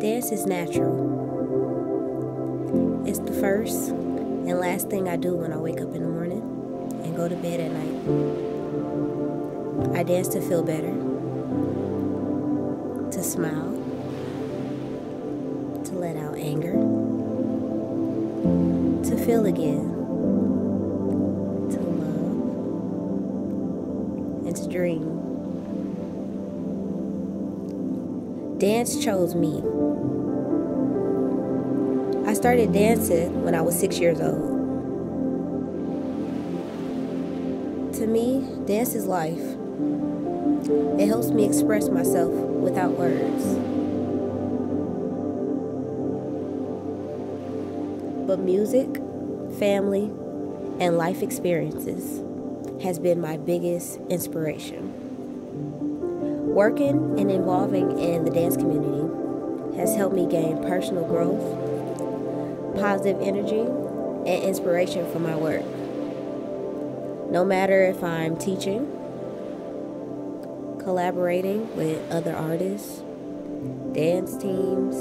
Dance is natural. It's the first and last thing I do when I wake up in the morning and go to bed at night. I dance to feel better, to smile, to let out anger, to feel again, to love, and to dream. Dance chose me. I started dancing when I was six years old. To me, dance is life. It helps me express myself without words. But music, family, and life experiences has been my biggest inspiration. Working and involving in the dance community has helped me gain personal growth, positive energy, and inspiration for my work. No matter if I'm teaching, collaborating with other artists, dance teams,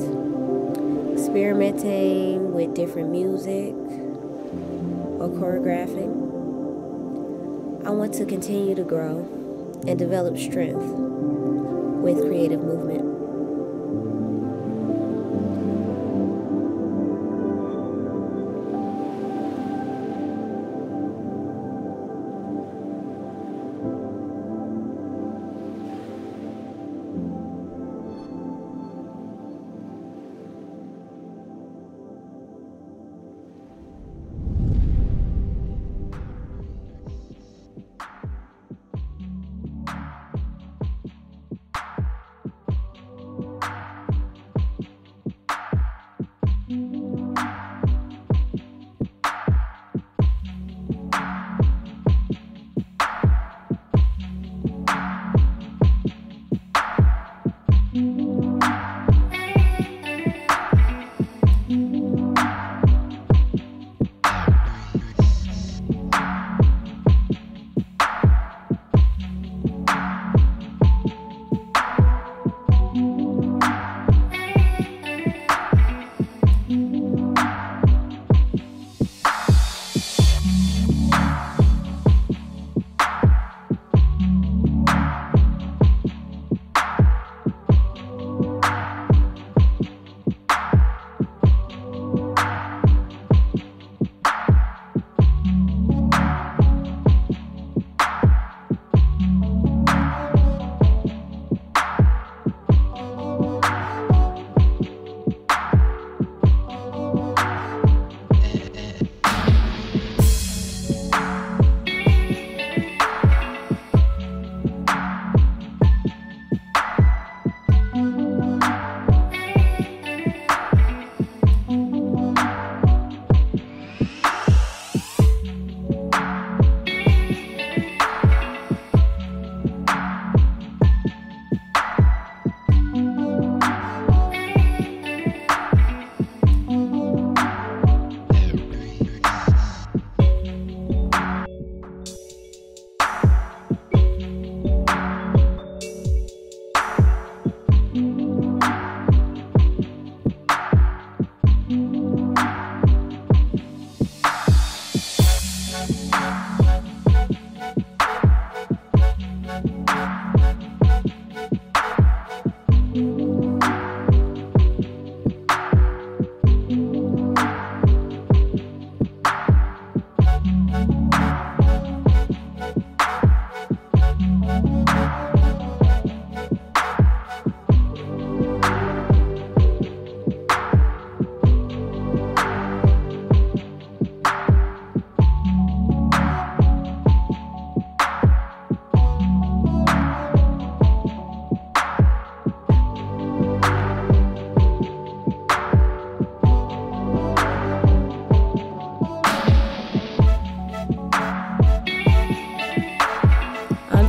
experimenting with different music, or choreographing, I want to continue to grow and develop strength with creative movement. Música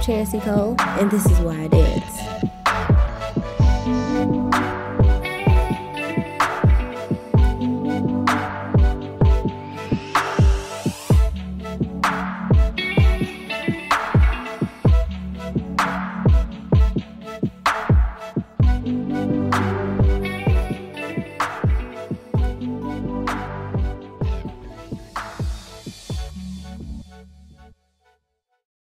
Chancie Cole, and this is why I dance.